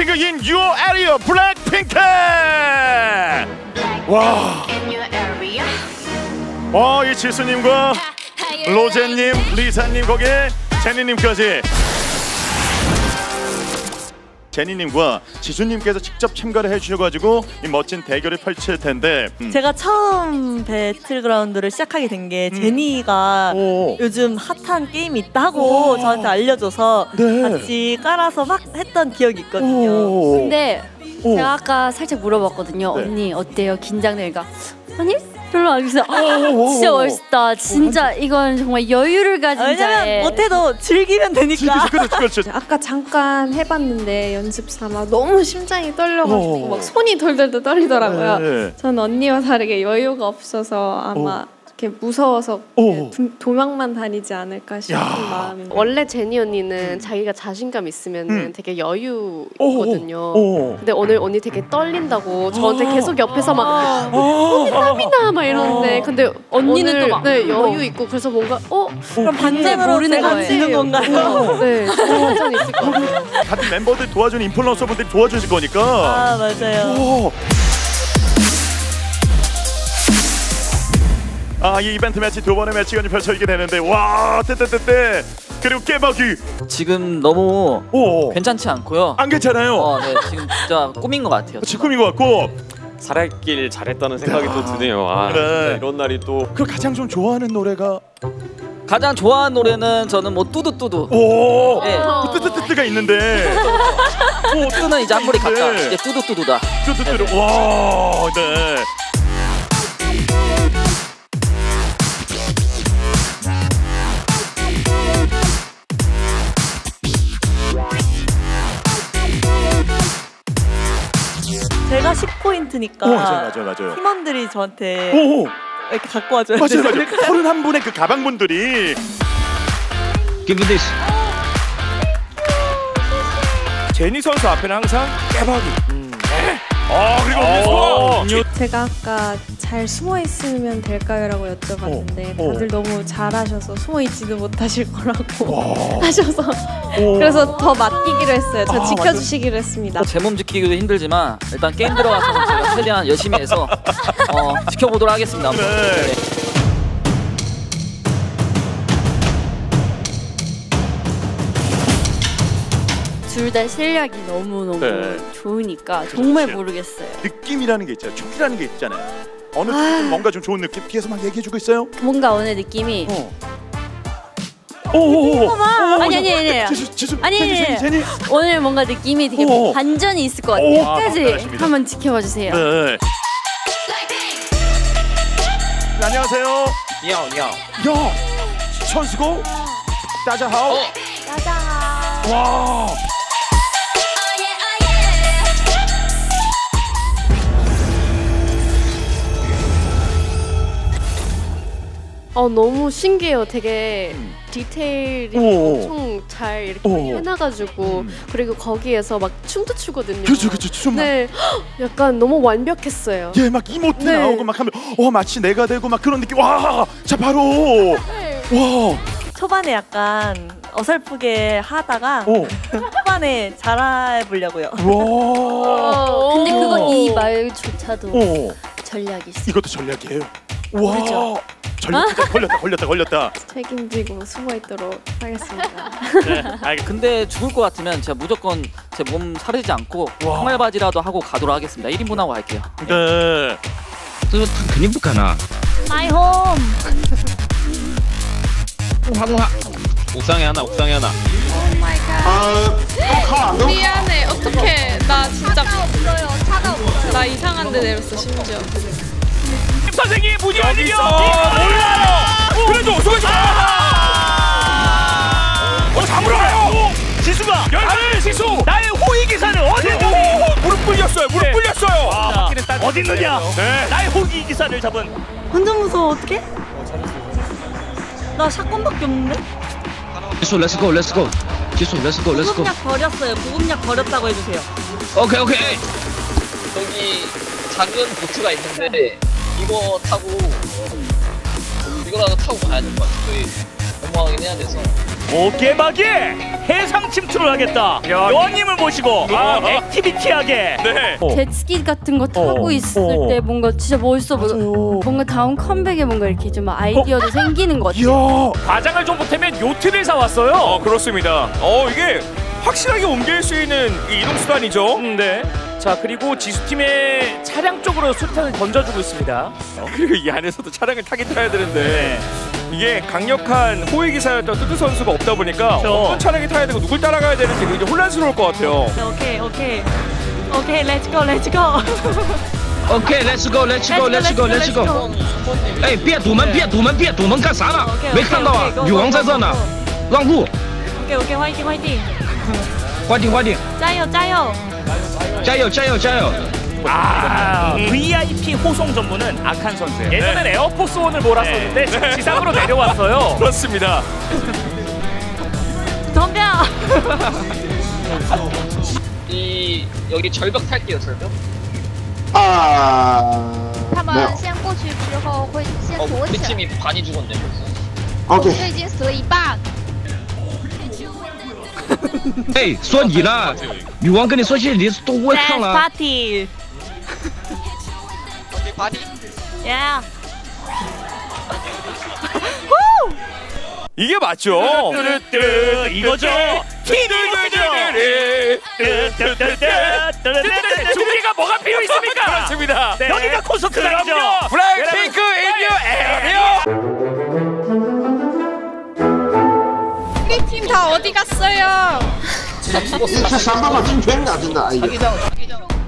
블랙핑크 in your area 블랙핑크! 와, 와, 이 지수님과 로제님, 리사님 거기에 제니님까지 제니님과 지수님께서 직접 참가를 해주셔가지고 이 멋진 대결을 펼칠 텐데 음. 제가 처음 배틀그라운드를 시작하게 된 게 제니가 오. 요즘 핫한 게임이 있다 하고 오. 저한테 알려줘서 네. 같이 깔아서 막 했던 기억이 있거든요. 오. 근데 오. 제가 아까 살짝 물어봤거든요. 네. 언니 어때요? 긴장되니까 아니 별로 안 그래서 오. 진짜 멋있다. 진짜 이건 정말 여유를 가진 자의 왜냐면 못해도 즐기면 되니까. 그렇죠, 그렇죠. 아까 잠깐 해봤는데 연습 삼아 너무 심장이 떨려가지고 오. 막 손이 덜덜덜 떨리더라고요. 네. 전 언니와 다르게 여유가 없어서 아마 이렇게 무서워서 오. 이렇게 두- 도망만 다니지 않을까 싶은 야. 마음입니다. 원래 제니 언니는 자기가 자신감 있으면 음. 되게 여유 오. 있거든요. 오. 근데 오늘 언니 되게 떨린다고 저한테 아. 계속 옆에서 막 아. 땀이나 막 이러는데 근데 언니는 오늘 또 막- 네, 여유 있고 그래서 뭔가 어 그럼 반전으로 모르는 거예요. 건가요? 네, 완전 있을 것 같아요. 같은 멤버들 도와주는 인플루언서분들이 도와주실 거니까. 아 맞아요. 아, 이 이벤트 매치 두 번의 매치가 이제 펼쳐지게 되는데 와, 떼떼떼떼 그리고 깨박이 지금 너무 오, 괜찮지 않고요. 안 괜찮아요. 어, 네, 지금 진짜 꿈인 것 같아요. 지금인 것 같고 살아있길 잘했다는 생각이 또 드네요. 아, 네. 진짜 이런 날이 또 그 가장 좀 좋아하는 노래가 가장 좋아하는 노래는 저는 뭐 뚜두뚜두. 오, 네. 그 뜨뜨뜨뜨가 있는데 오, 뚜는 이제 한물이 갔다. 네. 이제 뚜두뚜두다. 뜨뜨뜨 와, 네. 10포인트니까 오, 맞아요, 맞아요, 맞아요. 팀원들이 저한테 오, 이렇게 갖고 와줘야 맞아요. 맞아요. 서른 한 분의 그 가방분들이 Give me this. 제니 선수 앞에는 항상 깨박이. 아 그리고 우리 소아 제가 아까 잘 숨어 있으면 될까요라고 여쭤봤는데 어, 어. 다들 너무 잘하셔서 숨어 있지도 못하실 거라고 하셔서 그래서 더 맡기기로 했어요. 저 아, 지켜주시기로 했습니다. 제 몸 지키기도 힘들지만 일단 게임 들어가서 제가 최대한 열심히 해서 어, 지켜보도록 하겠습니다. 한번. 네. 둘 다 실력이 너무 너무 네. 좋으니까 정말 그렇죠. 모르겠어요. 느낌이라는 게 있잖아요. 촉이라는 게 있잖아요. 어느 팀은 뭔가 좀 좋은 느낌 뒤에서 막 얘기해주고 있어요. 뭔가 오늘 느낌이 어. 오오오. 아니 아니 아니에요. 지수 지수. 아니, 제니 아니, 제니 제니. 오늘 뭔가 느낌이 되게 오. 반전이 있을 것 오, 같아요. 아, 끝까지 잘하십니다. 한번 지켜봐 주세요. 네. 네, 안녕하세요. 니아오 니아오. 야 천수고 따자하오. 따자하오. 와. 어 너무 신기해요. 되게 디테일이 오. 엄청 잘 이렇게 오. 해놔가지고 그리고 거기에서 막 춤도 추거든요. 그렇죠 그렇죠 좀 막. 네, 약간 너무 완벽했어요. 예, 막 이모트 네. 나오고 막 하면 어 마치 내가 되고 막 그런 느낌. 와, 자 바로. 와, 초반에 약간 어설프게 하다가 오, 초반에 잘해보려고요. 와. 근데 그거 이 말조차도 오, 전략이 있어요. 이것도 전략이에요. 와, 그죠? 전략 걸렸다, 걸렸다, 걸렸다. 책임지고 숨어 있도록 하겠습니다. 네, 알겠. 근데 죽을 것 같으면 제가 무조건 제 몸 사르지 않고 와. 항말바지라도 하고 가도록 하겠습니다. 1인분 하고 갈게요. 네. 북하나. 마이 홈. 화공하. 옥상에 하나, 옥상에 하나. 미안해 어떡해 나 진짜 나 이상한 데 내렸어 심지어 선생님 문이 어디요? 몰라요. 그래도 소식. 어, 잡으러요. 지수가 열쇠 지수. 나의 호의 기사는 어디 있느냐? 무릎 꿇렸어요. 무릎 꿇렸어요. 어디 있느냐? 나의 호의 기사를 잡은. 완전 무서워 어떡해? 나 샷건밖에 없는데? 지수 렛츠 고 렛츠 고. 지수 렛츠 고 렛츠 고. 구급약 버렸어요. 구급약 버렸다고 해주세요. 오케이 오케이. 저기 작은 보트가 있는데 이거 타고 이거라도 타고 가야 될 것 같아요. 저희 넘어가긴 해야 돼서 오 깨박이 해상 침투를 하겠다. 여왕님을 모시고 아, 액티비티하게. 네. 제트기 같은 거 타고 어, 있을 어. 때 뭔가 진짜 멋있어 보여. 뭔가 다음 컴백에 뭔가 이렇게 좀 아이디어도 생기는 것 같아. 이야. 과장을 좀 보태면 요트를 사왔어요. 어 그렇습니다. 어 이게 확실하게 옮길 수 있는 이 이동 수단이죠. 음, 네. 자 그리고 지수팀의 차량 쪽으로 수류탄을 던져주고 있습니다. 그리고 이 안에서도 차량을 타긴 타야 되는데 네. 이게 강력한 호위 기사였던 뜨드 선수가 없다 보니까 그렇죠. 어떤 차량이 타야 되고 누굴 따라가야 되는지 굉장히 혼란스러울 것 같아요. 오케이 오케이 오케이 렛츠고 렛츠고 OK let's go let's go let's go let's go 哎别堵门别堵门别堵门干啥呢 OK，OK，OK，没看到啊 go，go，女王在这呢 go，go，让路 오케이 오케이 화이팅 화이팅 快 点快点 짜요 짜요 加油加油加油 아 VIP 호송 전문은 악한 선수예요. 예전엔 에어포스 원을 몰았었는데 지금 지상으로 내려왔어요. 그렇습니다. 덤벼 이 여기 절벽 탈게요 절벽. 他们先过去之后会先 어 躲 그 우리 起来， 팀이 반이 죽었네 벌써. 我们已经死了一半。 哎说你呢女王跟你说谢谢你都会看 댄스 了 파티 바디. 야 이게 맞죠? 뜨뜨뜨 이거죠. 티드이거죠. 준비가 뭐가 필요 있습니까? 그렇습니다. 네. 여기가 콘서트장이죠. 어디 갔어요?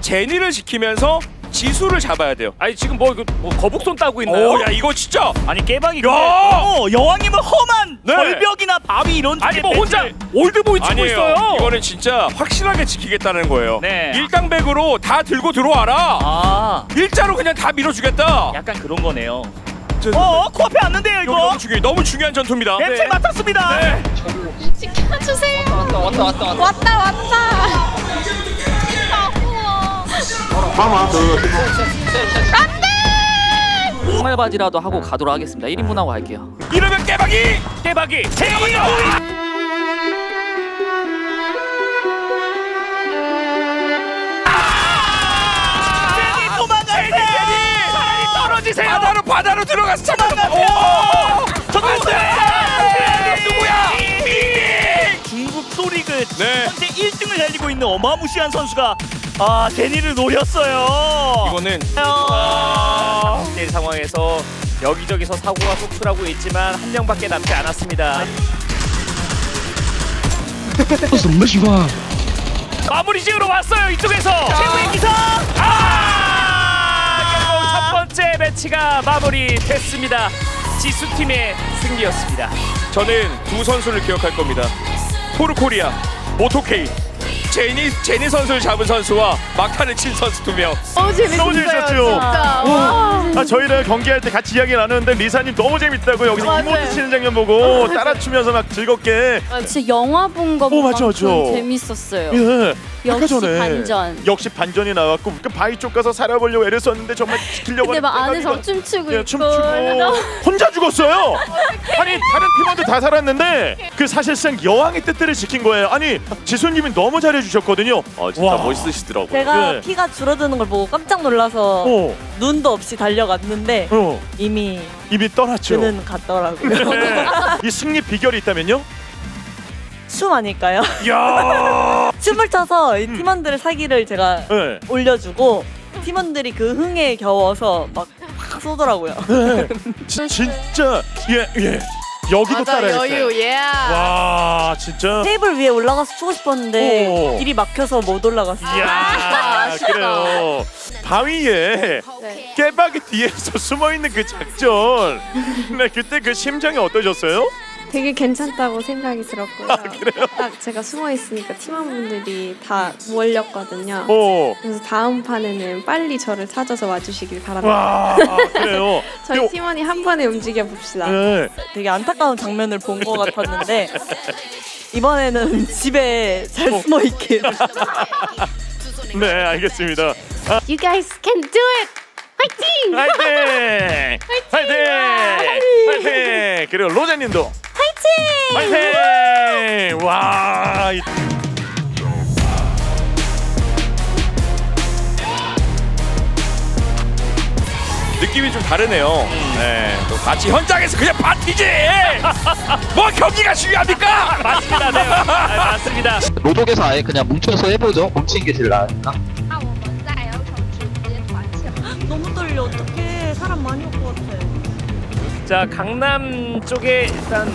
제니를 지키면서 지수를 잡아야 돼요. 아니 지금 뭐, 이거 뭐 거북손 따고 있나요? 오, 야 이거 진짜. 아니 깨박이 야! 근데 어, 여왕님은 험한 네. 절벽이나 바위 이런 아니 뭐 혼자 올드보이 치고 아니에요. 있어요. 이거는 진짜 확실하게 지키겠다는 거예요. 네. 일당백으로 다 들고 들어와라. 아 일자로 그냥 다 밀어주겠다. 약간 그런 거네요. 저- 어 코앞에 왔는데요 이거. 너무 중요해. 너무 중요한 전투입니다. 냄새 맡았습니다. 네. 지켜주세요. 왔다 왔다 왔다 왔다. 왔다 왔다. 정말 바지라도 하고 가도록 하겠습니다. 1인분 하고 갈게요. 이러면 깨박이. 깨박이 제이 지금 바다로 들어가서 잡아주세요. 저 누구야? 빅빅! 중국 소리그 네. 현재 1등을 달리고 있는 어마무시한 선수가 아 데니를 노렸어요. 이거는 아. 대 상황에서 여기저기서 사고가 속출하고 있지만 한 명밖에 남지 않았습니다. 마무리 지으러 왔어요 이쪽에서 최후의 기사. 아! 매치가 마무리됐습니다. 지수 팀의 승리였습니다. 저는 두 선수를 기억할 겁니다. 토르코리아, 모토케이. 제니 제니 선수를 잡은 선수와 막타를 친 선수 두 명. 너무 재밌었어요. 너무 재밌었죠. 아, 저희랑 경기할 때 같이 이야기 나누는데 리사님 너무 재밌다고 여기서 맞아요. 이모트 치는 장면 보고 따라 추면서 막 즐겁게 진짜 영화 본 오, 맞아, 것만큼 맞아. 재밌었어요. 예. 아까 역시 전에 반전. 역시 반전이 나왔고 그 바위 쪽 가서 살아보려고 애를 썼는데 정말 지키려고 근데 막 하는데 안에서. 춤추고 예, 있고. 춤추고 혼자 죽었어요. 아니 다른 팀원들 다 살았는데 그 사실상 여왕의 뜻대로 지킨 거예요. 아니 지수님이 너무 잘해주셨거든요. 어 진짜 와. 멋있으시더라고요. 제가 네. 피가 줄어드는 걸 보고 깜짝 놀라서 어, 눈도 없이 달려갔는데 어, 이미 입이 떠났죠. 그는 갔더라고요. 네. 이 승리 비결이 있다면요? 춤 아닐까요? 야, 춤을 춰서 이 팀원들의 사기를 제가 네. 올려주고 팀원들이 그 흥에 겨워서 막팍 쏘더라고요. 네. 지, 진짜 예 예. 여기도 따라했어요. 예. 와 진짜. 테이블 위에 올라가서 추고 싶었는데 오. 길이 막혀서 못 올라갔어요. 이야 그래요. 바위에 네. 깨박이 뒤에서 숨어 있는 그 작전. 네 그때 그 심정이 어떠셨어요? 되게 괜찮다고 생각이 들었고요. 아, 그래요? 딱 제가 숨어 있으니까 팀원분들이 다 몰렸거든요. 어. 그래서 다음 판에는 빨리 저를 찾아서 와주시길 바랍니다. 와 그래요. 저희 요- 팀원이 한 번에 움직여 봅시다. 네. 되게 안타까운 장면을 본 것 같았는데 이번에는 집에 잘 숨어 있길. 네 알겠습니다. 아, You guys can do it. 화이팅! 화이팅! 화이팅! 화이팅! 그리고 로제님도 파이팅! 파이팅! 와. 느낌이 좀 다르네요. 네, 또 같이 현장에서 그냥 파티지. 뭐 경기가 중요합니까? 맞습니다, 네, 아, 맞습니다. 로독에서 아예 그냥 뭉쳐서 해보죠. 뭉친 게 제일 나으니까. 아, 뭐 맞아요. 너무 떨려. 어떻게 사람 많이 올 것 같아요. 자, 강남 쪽에 일단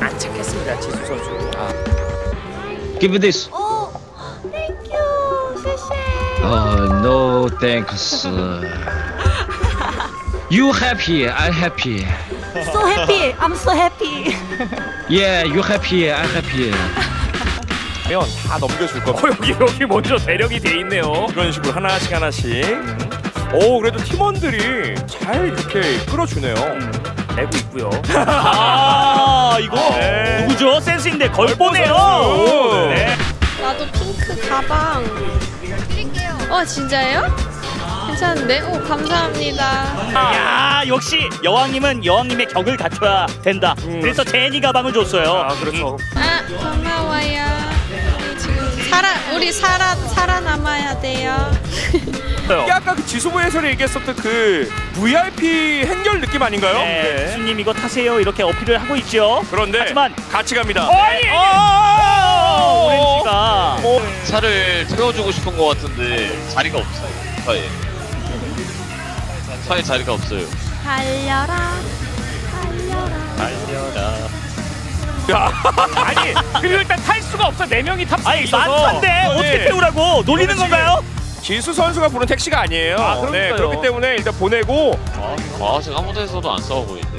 안착했습니다. 지수 선수. Give me this. 어, 땡큐. 谢谢. Oh no, thanks. You happy, I happy. So happy. I'm so happy. Yeah, you happy, I happy. 그러면 다 넘겨줄 어, 겁니다. 여기 여기 먼저 대력이 돼 있네요. 이런 식으로 하나씩 하나씩. 오, 그래도 팀원들이 잘 이렇게 끌어주네요. 내고 있고요. 아 이거 네. 누구죠? 센스인데 걸 뻔해요. 선수. 네. 나도 핑크 가방. 드릴게요. 어 진짜예요? 괜찮은데? 오 감사합니다. 야 역시 여왕님은 여왕님의 격을 갖춰야 된다. 그래서 제니 가방을 줬어요. 아, 그렇죠. 아 고마워요. 우리 지금 살아 우리 살아 살아남아야 돼요. 이게 아까 그 지수부 해설이 얘기했었던 그 VIP 행렬 느낌 아닌가요? 네, 수님 이거 타세요 이렇게 어필을 하고 있죠. 그런데 하지만 같이 갑니다. 어이 어, 오렌지가 차를 태워주고 싶은 것 같은데 자리가 없어요. 차에. 차에 자리가 없어요. 달려라. 야, 아니 그리고 일단 탈 수가 없어 네 명이 탑승. 아니 있어서. 만찬데 네. 어떻게 태우라고 놀리는 지금 건가요? 지수 선수가 부른 택시가 아니에요. 아. 네, 그렇기 때문에 일단 보내고 아, 지금 아무 데서도 안 싸워 보이는데.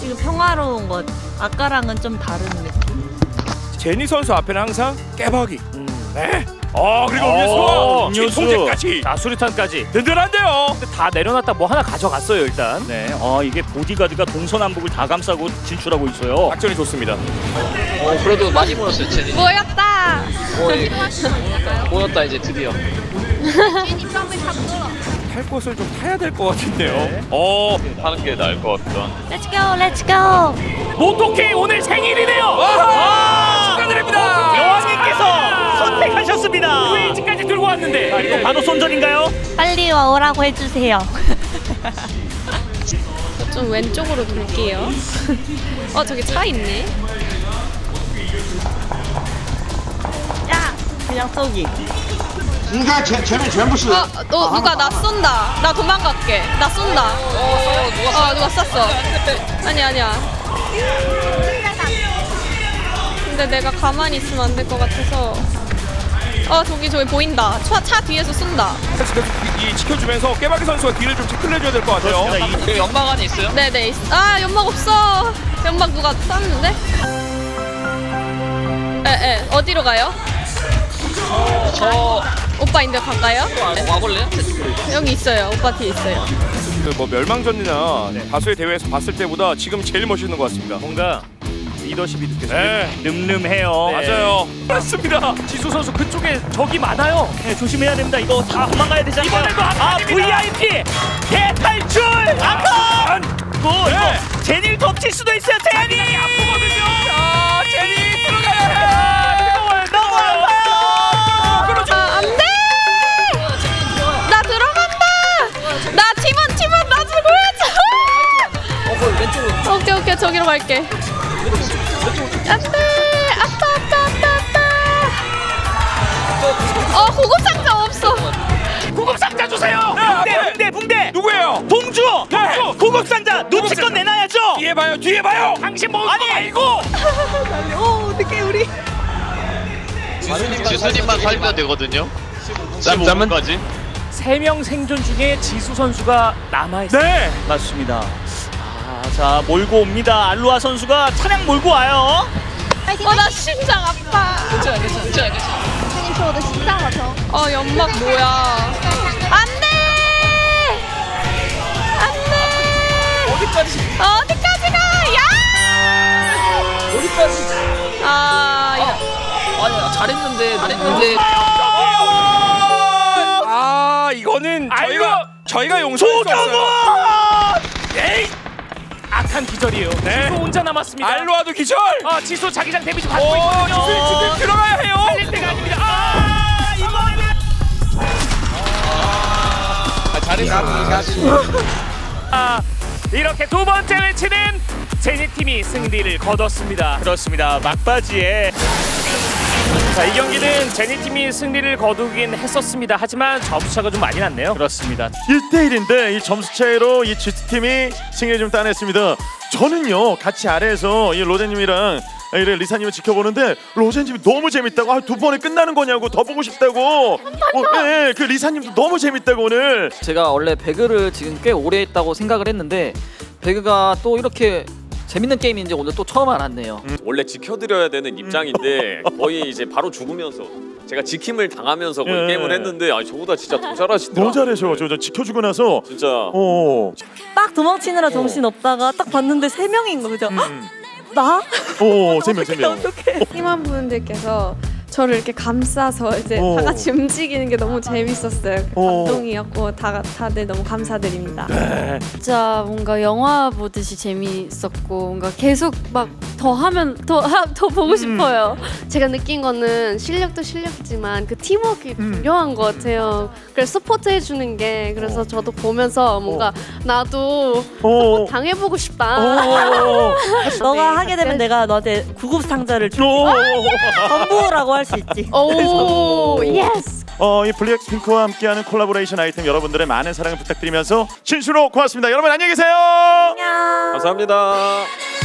지금 평화로운 것. 아까랑은 좀 다른 느낌. 제니 선수 앞에는 항상 깨박이. 네. 아 그리고 어, 음료수 음료수. 소재까지 자 수류탄까지 든든한데요 다 내려놨다 뭐 하나 가져갔어요 일단 네, 아 이게 보디가드가 동서남북을 다 감싸고 진출하고 있어요. 작전이 좋습니다. 어, 그래도 많이 모였어요, 체리. 모였다. 거의 모였다 이제 드디어. 탈 곳을 좀 타야 될 것 같은데요. 네. 어, 하는 게 나을 것 같던. let's go let's go 모토키 오늘 생일이네요. 와! 축하드립니다. 가운데 이거 바로 손절인가요? 빨리 와오라고 해주세요. 좀 왼쪽으로 돌게요. 어 저기 차 있네. 야 그냥 쏘기. 누가 쟤, 쟤는 전부 씨. 어, 너 아, 누가 나 쏜다. 나 도망갈게. 나 쏜다. 어, 누가, 어, 누가 쐈어. 아니 아니야. 근데 내가 가만히 있으면 안 될 것 같아서. 어 저기 저기 보인다. 차, 차 뒤에서 쏜다. 이 지켜주면서 깨박이 선수가 뒤를 좀 체크를 해줘야 될 것 같아요. 그 연막 안에 있어요? 네네. 있- 아 연막 없어. 연막 누가 쐈는데? 에에 어디로 가요? 저 오빠 인데 갈까요? 와, 와볼래요? 여기 있어요. 오빠 뒤에 있어요. 그뭐 멸망전이나 다수의 대회에서 봤을 때보다 지금 제일 멋있는 것 같습니다. 뭔가 리더십이 느껴져요. 네. 늠름해요. 맞아요. 맞습니다. 지수 선수 그쪽에 적이 많아요. 네, 조심해야 됩니다. 이거 다 도망가야 되잖아요. 이번에도 아 VIP 대탈출 아까 고 네. 이거 제니를 덮칠 수도 있어요. 제니 아프거든요. 아, 제니 들어가야 해. 뜨거워요. 너무 아파요. 그렇죠. 아, 안 돼! 나 들어간다! 나 팀원, 팀원, 나! 어. 오케이, 오케이, 저기로 갈게. 안 돼! 어, 구급상자 없어! 구급 상자 주세요. 네, 붕대 붕대 붕대. 누구예요? 동주. 네. 동주. 구급 상자 눈치껏 내놔야죠. 뒤에 봐요. 뒤에 봐요. 당신 먹을 아니. 거 말고. 어, 어떡해, 우리. 지수님만 살면 되거든요. 짬- 짬은- 15분까지. 세명 생존 중에 지수 선수가 남아 있어요. 네. 맞습니다. 아, 자 몰고 옵니다. 알로아 선수가 차량 몰고 와요. 어, 나 심장 아파. 괜찮아, 괜찮아, 괜찮아, 무서워 내 심장 맞춰 어 연막 뭐야? 안돼! 안돼! 어디까지? 어디까지 가야! 어디까지? 아, 아, 아 아니 잘했는데 잘했는데. 아 이거는 저희가 저희가 용서할 수 없어요. 막탄 기절이에요. 지수 혼자 남았습니다. 알로아도 기절. 아 지수 자기장 데미지 받고 오, 있거든요. 지수 지금 들어가야 해요. 살릴 때가 아닙니다. 아 이번에는 아, 잘했어. 아 이렇게 두 번째 외치는 제니 팀이 승리를 거뒀습니다. 그렇습니다. 막바지에 자, 이 경기는 제니 팀이 승리를 거두긴 했었습니다. 하지만 점수차가 좀 많이 났네요. 그렇습니다. 1대1인데 이 점수 차이로 이 지스 팀이 승리를 좀 따냈습니다. 저는요 같이 아래에서 이 로제님이랑 이래 리사님을 지켜보는데 로제님이 너무 재밌다고 아, 두 번에 끝나는 거냐고 더 보고 싶다고 어, 예, 예, 그 리사님도 너무 재밌다고 오늘 제가 원래 배그를 지금 꽤 오래 했다고 생각을 했는데 배그가 또 이렇게 재밌는 게임인지 오늘 또 처음 알았네요. 원래 지켜드려야 되는 입장인데 거의 이제 바로 죽으면서 제가 지킴을 당하면서 거의 예. 게임을 했는데 아 저보다 진짜 더 잘하시더라. 너무 잘해셔가지고 저 지켜주고 나서 진짜 어, 딱 도망치느라 정신 없다가 딱 봤는데 세 명인 거죠. 음. 나? 오 세명 세명 팀원 분들께서 저를 이렇게 감싸서 이제 오. 다 같이 움직이는 게 너무 재밌었어요. 그 오. 감동이었고 다 다들 너무 감사드립니다. 네. 진짜 뭔가 영화 보듯이 재미있었고 뭔가 계속 막 더 하면 더더 보고 싶어요. 제가 느낀 거는 실력도 실력이지만 그 팀워크가 중요한 것 같아요. 그래서 support 해주는 게 그래서 저도 보면서 뭔가 나도 오. 당해보고 싶다. 너가 하게 되면 내가 너한테 구급 상자를 줄 오. 전부라고 할 수 있지. 오, yes. 어, 이 블랙핑크와 함께하는 콜라보레이션 아이템 여러분들의 많은 사랑을 부탁드리면서 진심으로 고맙습니다. 여러분 안녕히 계세요. 안녕. 감사합니다.